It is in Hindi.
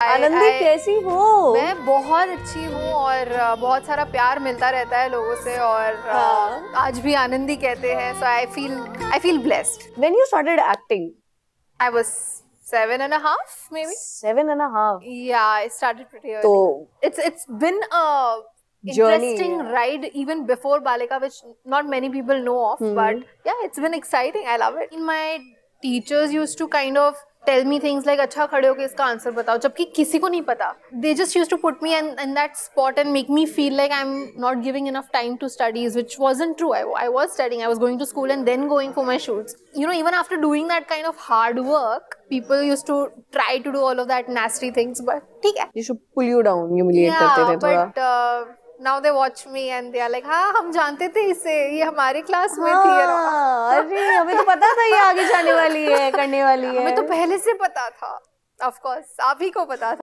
आनंदी कैसी हो मैं बहुत अच्छी हूँ और बहुत सारा प्यार मिलता रहता है लोगों से और हाँ. आज भी आनंदी कहते हैं so I feel I feel blessed when you started acting I was seven and a half maybe seven and a half yeah i started pretty early so it's it's been a Journey, interesting yeah. ride even before balika which not many people know of mm -hmm. but yeah it's been exciting i love it my teachers used to kind of tell me things like अच्छा खड़े होकर इसका आंसर बताओ जबकि किसी को नहीं पता they just used to put me and in that spot and make me feel like I am not giving enough time to studies which wasn't true I I was studying I was going to school and then going for my shoots you know even after doing that kind of hard work people used to try to do all of that nasty things but ठीक है। Should pull you down humiliate yeah, करते थे थोड़ा। uh, now they watch me and they are like हाँ हम जानते थे इसे ये हमारे क्लास में हाँ, थी अरे हमें तो पता था ये आगे जाने वाली है करने वाली है। हमें तो पहले से पता था ऑफ़ कोर्स आप ही को पता था।